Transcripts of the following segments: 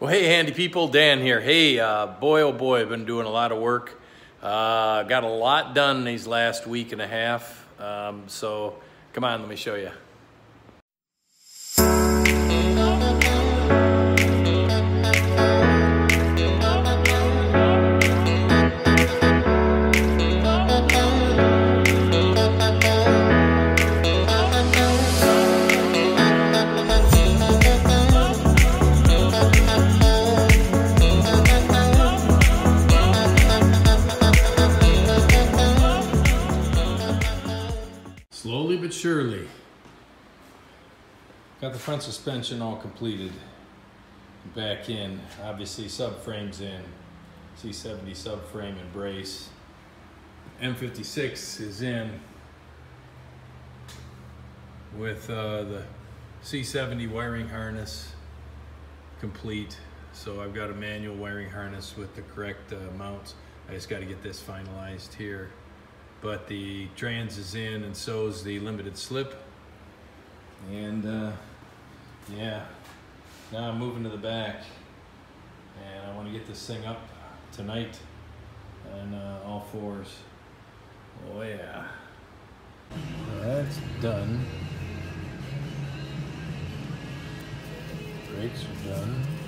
Well, hey, handy people, Dan here. Hey, uh, boy, oh boy, I've been doing a lot of work. Uh, got a lot done these last week and a half. Um, so, come on, let me show you. Surely. Got the front suspension all completed. Back in, obviously subframes in. C70 subframe and brace. M56 is in with uh, the C70 wiring harness complete. So I've got a manual wiring harness with the correct uh, mounts. I just got to get this finalized here but the trans is in and so is the limited slip. And uh, yeah, now I'm moving to the back and I want to get this thing up tonight on uh, all fours. Oh yeah. That's done. Brakes are done.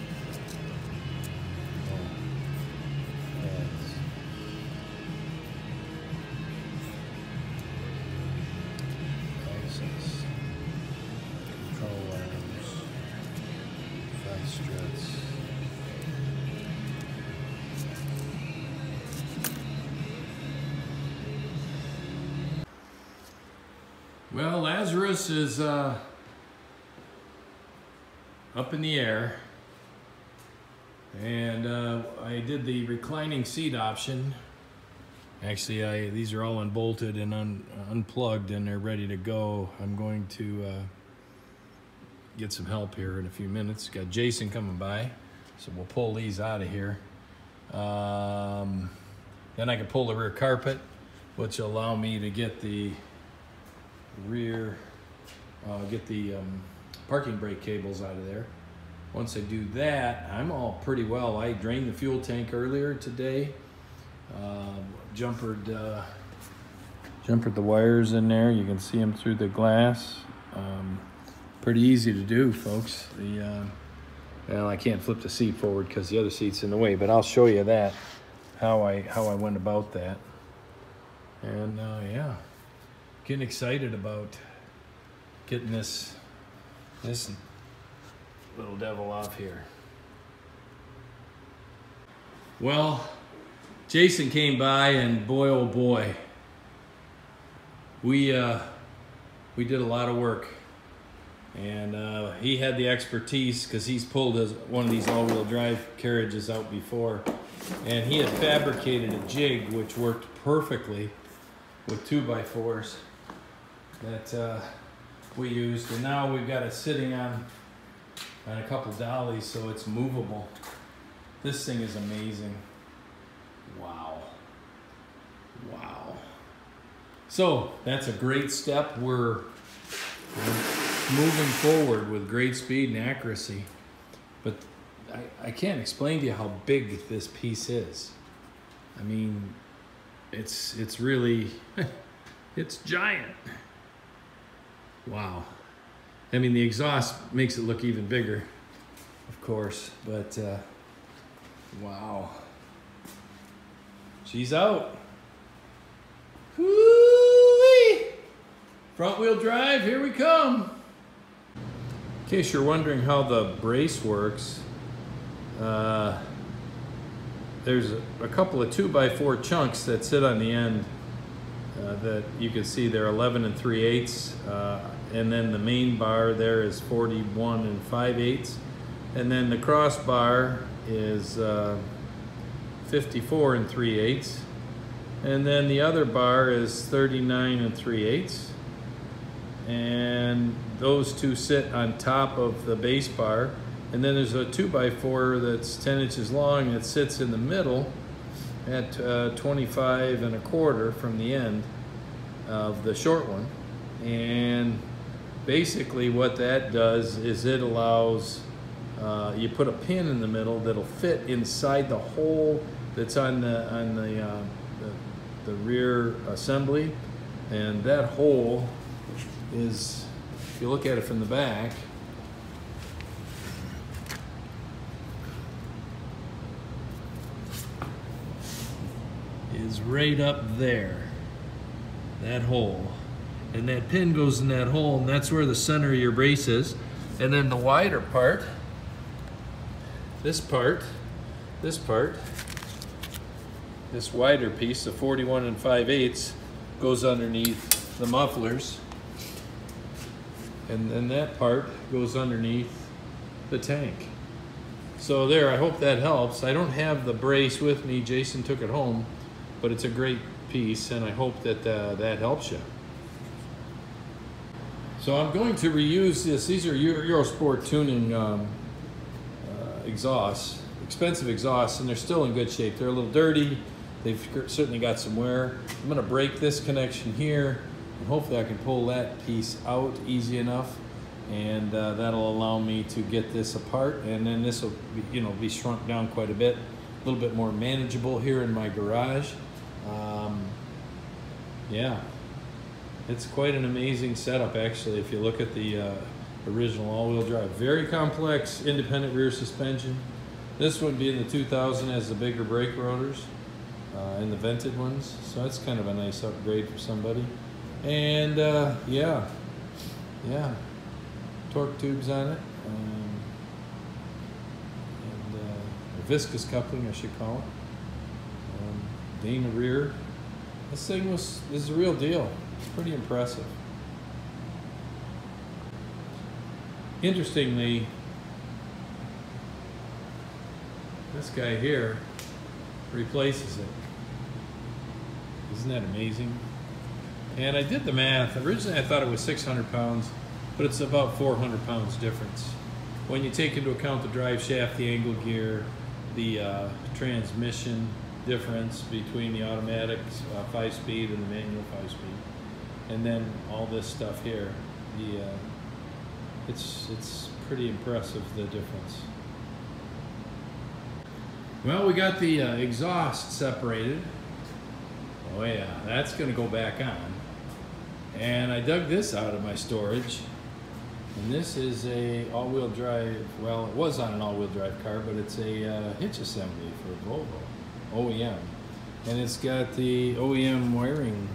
Well, Lazarus is uh, up in the air. And uh, I did the reclining seat option. Actually, I these are all unbolted and un, unplugged and they're ready to go. I'm going to uh, get some help here in a few minutes. Got Jason coming by, so we'll pull these out of here. Um, then I can pull the rear carpet, which will allow me to get the rear, uh, get the um, parking brake cables out of there. Once I do that, I'm all pretty well. I drained the fuel tank earlier today. Uh, jumpered, uh, jumpered the wires in there. You can see them through the glass. Um, pretty easy to do, folks. The uh, well, I can't flip the seat forward because the other seat's in the way, but I'll show you that how I how I went about that. And uh, yeah, getting excited about getting this this little devil off here. Well, Jason came by and boy oh boy, we uh, we did a lot of work, and uh, he had the expertise because he's pulled his, one of these all-wheel drive carriages out before, and he had fabricated a jig which worked perfectly with two by fours that uh, we used, and now we've got it sitting on on a couple dollies so it's movable. This thing is amazing. Wow. Wow. So that's a great step. We're, we're moving forward with great speed and accuracy. But I, I can't explain to you how big this piece is. I mean, it's it's really it's giant. Wow. I mean, the exhaust makes it look even bigger, of course, but uh, wow. She's out. Front wheel drive, here we come. In case you're wondering how the brace works, uh, there's a, couple of 2 by 4 chunks that sit on the end uh, that you can see they're 11 and 3 eighths. Uh, and then the main bar there is 41 and 5 eighths. And then the crossbar is uh, 54 and 3 eighths. And then the other bar is 39 and 3 eighths. And those two sit on top of the base bar. And then there's a 2 by 4 that's 10 inches long that sits in the middle at uh, 25 and a quarter from the end of the short one. And basically what that does is it allows uh, you put a pin in the middle that'll fit inside the hole that's on the on the, uh, the, the rear assembly, and that hole is, if you look at it from the back, is right up there, that hole. And that pin goes in that hole, and that's where the center of your brace is. And then the wider part, this part, this part, this wider piece, the 41 and 5 eighths, goes underneath the mufflers. And then that part goes underneath the tank. So there, I hope that helps. I don't have the brace with me. Jason took it home, but it's a great piece, and I hope that uh, that helps you. So I'm going to reuse this. These are Eurosport tuning um, uh, exhausts, expensive exhausts, and they're still in good shape. They're a little dirty. They've certainly got some wear. I'm gonna break this connection here, and hopefully I can pull that piece out easy enough, and uh, that'll allow me to get this apart, and then this will, you know, be shrunk down quite a bit, a little bit more manageable here in my garage. Um, yeah, it's quite an amazing setup actually if you look at the uh, original all-wheel drive. Very complex independent rear suspension. This one being the 2000 has the bigger brake rotors uh, and the vented ones. So that's kind of a nice upgrade for somebody. And uh, yeah, yeah, torque tubes on it. Um, and uh, viscous coupling I should call it. Um, Dana rear. This thing was, is a real deal. It's pretty impressive. Interestingly, this guy here replaces it. Isn't that amazing? And I did the math. Originally I thought it was 600 pounds, but it's about 400 pounds difference. When you take into account the drive shaft, the angle gear, the uh, transmission difference between the automatic uh, five speed and the manual five speed and then all this stuff here, the uh, it's it's pretty impressive the difference. Well, we got the uh, exhaust separated. Oh yeah, that's gonna go back on. And I dug this out of my storage. And this is a all-wheel drive, well, it was on an all-wheel drive car, but it's a uh, hitch assembly for Volvo, OEM. And it's got the OEM wiring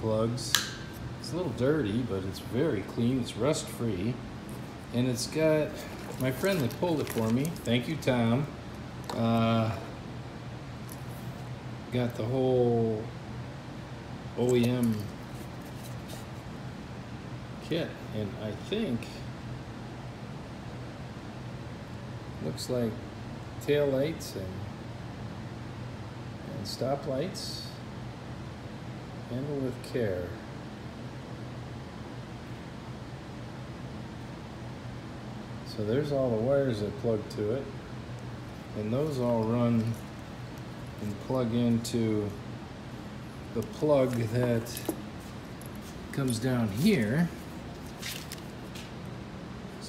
plugs. It's a little dirty, but it's very clean. It's rust free. And it's got, my friend that pulled it for me, thank you Tom, uh, got the whole OEM kit. And I think, looks like tail lights and, and stop lights Handle with care. So there's all the wires that plug to it. And those all run and plug into the plug that comes down here.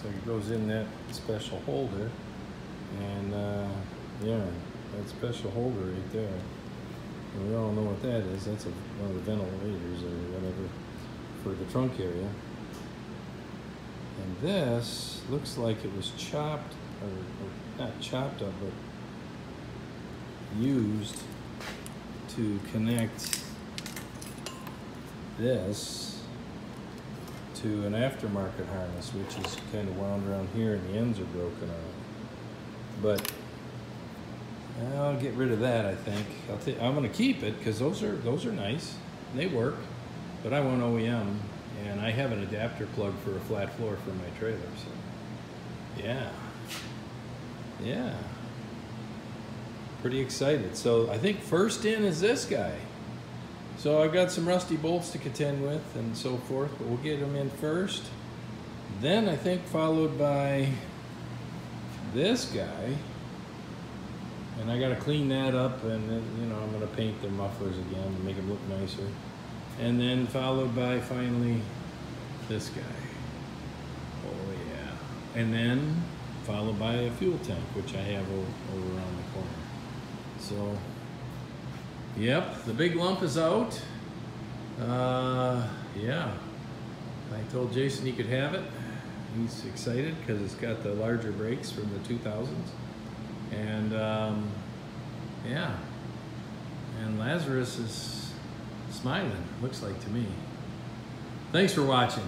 So it goes in that special holder. And uh, yeah, that special holder right there. And we all know what that is. That's a, one of the ventilators or whatever for the trunk area. And this looks like it was chopped, or, or not chopped up, but used to connect this to an aftermarket harness, which is kind of wound around here and the ends are broken off. But I'll get rid of that, I think. I'll t I'm going to keep it because those are those are nice. They work. But I want OEM, and I have an adapter plug for a flat floor for my trailer. So, yeah, yeah, pretty excited. So I think first in is this guy. So I've got some rusty bolts to contend with and so forth, but we'll get them in first. Then I think followed by this guy. And I got to clean that up and then, you know, I'm going to paint the mufflers again to make them look nicer. And then followed by finally this guy. Oh yeah. And then followed by a fuel tank, which I have o- over around the corner. So, yep, the big lump is out. Uh, yeah, I told Jason he could have it. He's excited because it's got the larger brakes from the 2000s. And um, yeah, and Lazarus is smiling, looks like to me. Thanks for watching.